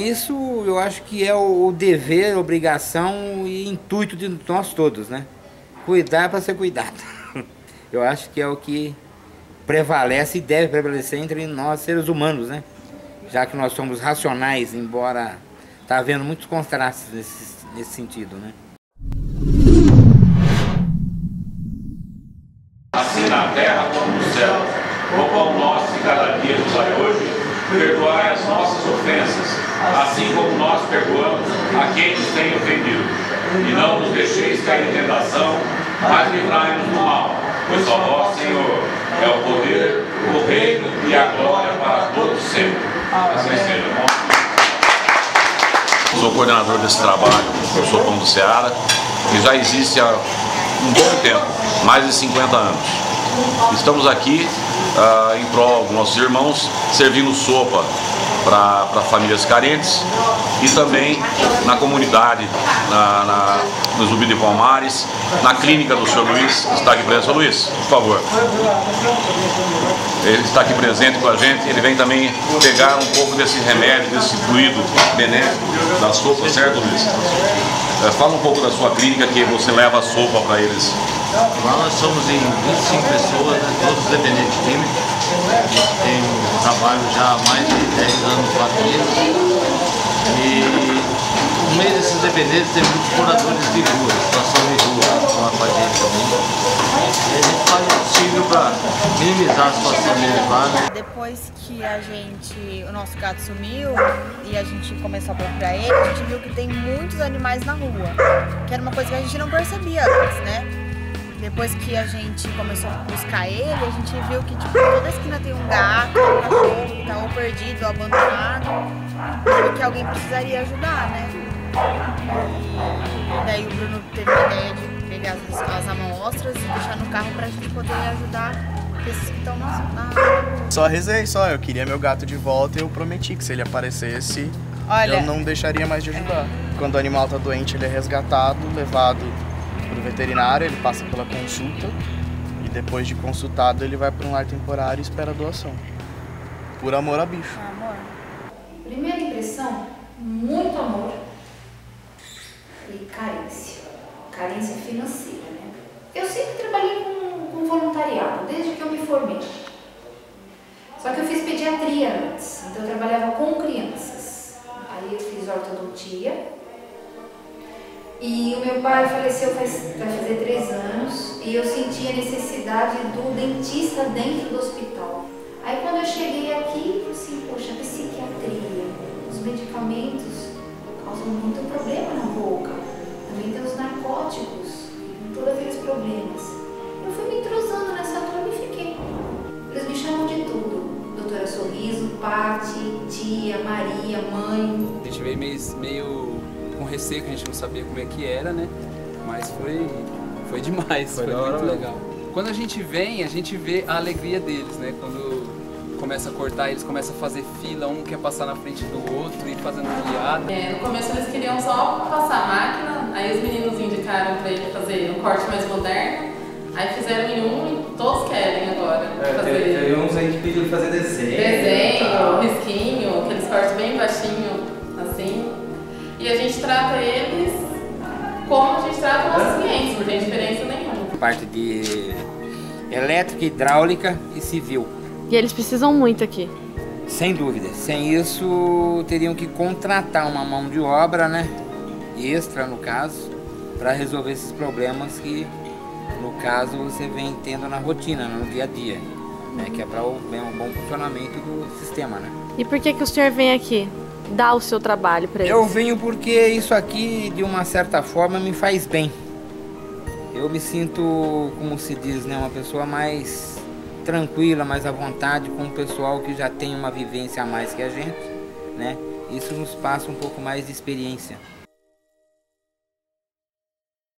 Isso eu acho que é o dever, obrigação e intuito de nós todos, né? Cuidar para ser cuidado. Eu acho que é o que prevalece e deve prevalecer entre nós seres humanos, né? Já que nós somos racionais, embora tá havendo muitos contrastes nesse, nesse sentido, né? Assim na terra como no céu. O pão nosso que cada dia nos dai hoje, perdoai as nossas ofensas, assim como nós perdoamos a quem nos tem ofendido. E não nos deixeis cair em tentação, mas livrai-nos do mal. Pois só vós, Senhor, é o poder, o reino e a glória para todos sempre. Assim seja. Sou coordenador desse trabalho, eu sou do Seara, que já existe há um bom tempo, mais de 50 anos. Estamos aqui uh, em prol dos nossos irmãos, servindo sopa para famílias carentes e também na comunidade, na, na, no Zumbi de Palmares, na clínica do Sr. Luiz, está aqui presente. Sr. Luiz, por favor. Ele está aqui presente com a gente, ele vem também pegar um pouco desse remédio, desse fluido benéfico da sopa, certo Luiz? É, fala um pouco da sua clínica que você leva a sopa para eles. Lá nós somos em 25 pessoas, né, todos dependentes químicos. A gente tem um trabalho já há mais de 10 anos com a clínica. E no meio desses dependentes tem muitos moradores de rua, situação de rua, estão com a gente também. E a gente faz o possível para minimizar a situação lá. Né? Depois que a gente, o nosso gato sumiu e a gente começou a procurar ele, a gente viu que tem muitos animais na rua, que era uma coisa que a gente não percebia antes, né? Depois que a gente começou a buscar ele, a gente viu que tipo, toda esquina tem um gato, um cachorro que tá ou perdido ou abandonado, e que alguém precisaria ajudar, né? E daí o Bruno teve a ideia de pegar as, as amostras e deixar no carro pra gente poder ajudar esses que estão na, na... Só rezei, só. Eu queria meu gato de volta e eu prometi que se ele aparecesse, Olha, eu não deixaria mais de ajudar. É... Quando o animal tá doente, ele é resgatado, levado para o veterinário, ele passa pela consulta e depois de consultado ele vai para um lar temporário e espera a doação. Por amor a bicho. Amor. Primeira impressão, muito amor e carência. Carência financeira, né? Eu sempre trabalhei com, com voluntariado, desde que eu me formei. Só que eu fiz pediatria antes, então eu trabalhava com crianças. Aí eu fiz ortodontia e o meu pai faleceu faz, vai fazer três anos e eu senti a necessidade do dentista dentro do hospital. Aí quando eu cheguei aqui, eu assim, poxa, psiquiatria, os medicamentos causam muito problema na boca. Também tem os narcóticos, todos aqueles problemas. Eu fui me entrosando nessa turma e fiquei. Eles me chamam de tudo. Doutora Sorriso, Pati, tia, Maria, mãe. A gente veio meio, meio com receio, que a gente não sabia como é que era, né? Mas foi, foi demais, foi, foi muito legal. Quando a gente vem, a gente vê a alegria deles, né? Quando começa a cortar, eles começam a fazer fila, um quer passar na frente do outro e fazendo guiada. É, no começo eles queriam só passar a máquina, aí os meninos indicaram para ele fazer um corte mais moderno, aí fizeram em um e todos querem agora é, fazer. Teve, uns aí que pediram fazer desenho. Desenho, risquinho, trata eles como a gente trata nossos clientes, não tem diferença nenhuma. Parte de elétrica, hidráulica e civil. E eles precisam muito aqui. Sem dúvida. Sem isso, teriam que contratar uma mão de obra, né? Extra, no caso, para resolver esses problemas que, no caso, você vem tendo na rotina, no dia a dia. Né? Que é para o um bom funcionamento do sistema, né? E por que, que o senhor vem aqui? dar o seu trabalho para eles? Eu venho porque isso aqui, de uma certa forma, me faz bem. Eu me sinto, como se diz, né, uma pessoa mais tranquila, mais à vontade com o pessoal que já tem uma vivência a mais que a gente, né? Isso nos passa um pouco mais de experiência.